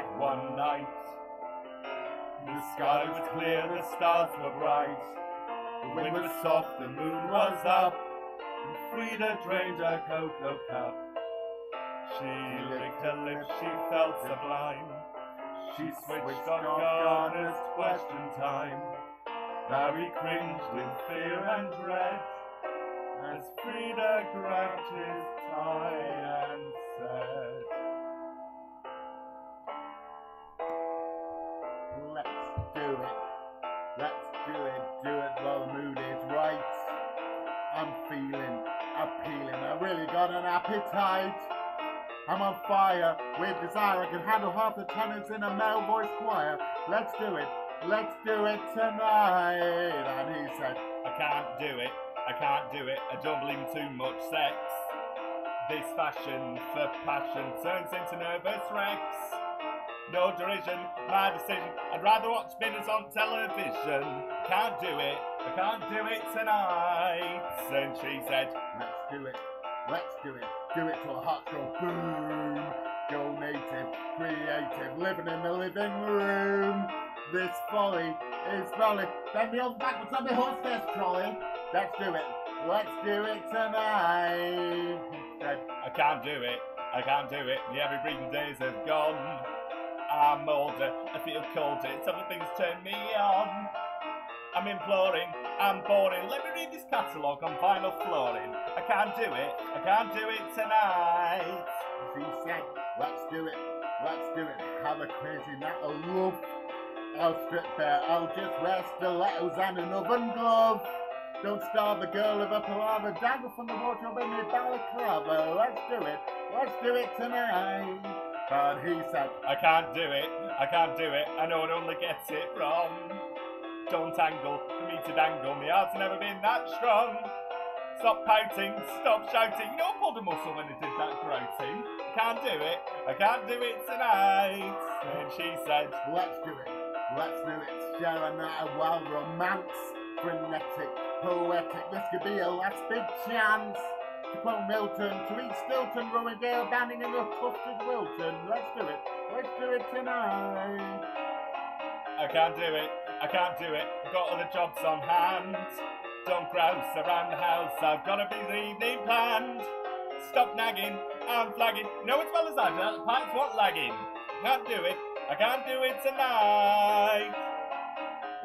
said one night. The sky was clear, the stars were bright. The wind was soft, the moon was up. And Freda drained her cocoa cup. She licked her lips, she felt sublime. She switched on Gardeners' Question Time. Barry cringed in fear and dread as Freda grabbed his tie and said, I'm feeling appealing. I really got an appetite. I'm on fire with desire. I can handle half the tenors in a male voice choir. Let's do it. Let's do it tonight. And he said, I can't do it, I can't do it, I don't believe in too much sex. This fashion for passion turns into nervous wrecks. No derision, my decision. I'd rather watch spinners on television. Can't do it, I can't do it tonight. And she said, Let's do it. Let's do it. Do it till the hearts go boom. Go native, creative, living in the living room. This folly is folly. Bend me over backwards on the hostess trolley. Let's do it. Let's do it tonight. Said, I can't do it, I can't do it. The every breathing days have gone. I'm older, I feel colder, other things turn me on. I'm imploring, I'm boring. Let me read this catalogue on vinyl flooring. I can't do it, I can't do it tonight. She said, let's do it. Let's do it. Have a crazy night of love. I'll strip bare, I'll just wear stilettos and an oven glove. Don't starve the girl with a palaver. Dagger from the wardrobe in the balaclava. Let's do it. Let's do it tonight. But he said, I can't do it, I can't do it. I know it only gets it wrong. Don't angle for me to dangle. My heart's never been that strong. Stop pouting, stop shouting. No pulled a muscle when I did that grouting. I can't do it, I can't do it tonight. And she said, let's do it. Let's do it. Share a night of wild romance. Frenetic, poetic. This could be a last big chance. To Milton, to eat Stilton, rowing gale, banding in the tufted Wilton. Let's do it. Let's do it tonight. I can't do it, I can't do it. I've got other jobs on hand. Don't grouse around the house, I've got a busy evening planned. Stop nagging, I'm flagging. No, as well as I do pipes want lagging. Can't do it, I can't do it tonight.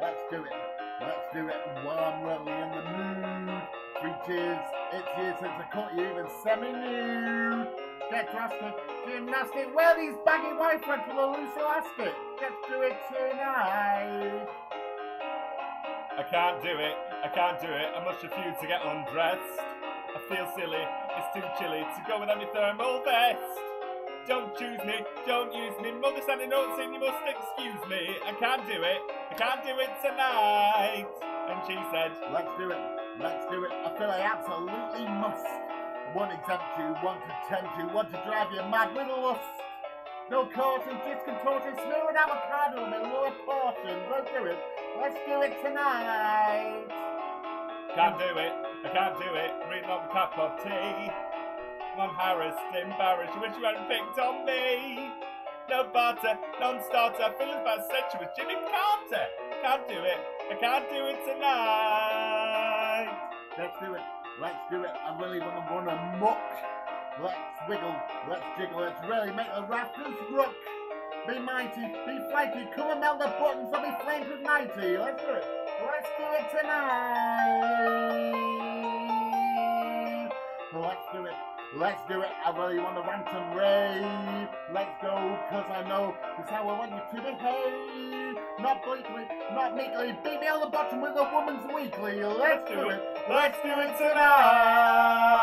Let's do it. Let's do it while I'm really in the mood. Three cheers, it's years since I caught you even semi-nude. Get drastic, gymnastic, wear these baggy white threads with a loose elastic. Let's do it tonight. I can't do it, I can't do it. I must refuse to get undressed. I feel silly, it's too chilly to go without my thermal vest. Don't choose me, don't use me. Mother standing notes in, you must excuse me. I can't do it, I can't do it tonight. And she said, Let's do it. Let's do it. I feel I absolutely must. One exempt you, one to tempt you, want to drive you mad with lust. No caution, just contortion, smooth avocado in lower portion. Let's do it. Let's do it tonight. Can't do it, I can't do it. Reading on a cup of tea. I'm harassed, embarrassed. You wish you hadn't picked on me. No barter, non-starter. Feelings about sensuous Jimmy Carter. Can't do it, I can't do it tonight. Let's do it. Let's do it. I really want to run amok. Let's wiggle. Let's jiggle. Let's really make the rafters rock. Be mighty. Be flighty. Come and melt the buttons. I'll be flamed with mighty. Let's do it. Let's do it tonight. Let's do it. Let's do it. I really want to rant and rave. Let's go, cause I know this how I want you to behave. Not bleakly, not meekly. Beat me on the bottom with a woman's weekly. Let's do it. Let's do it tonight.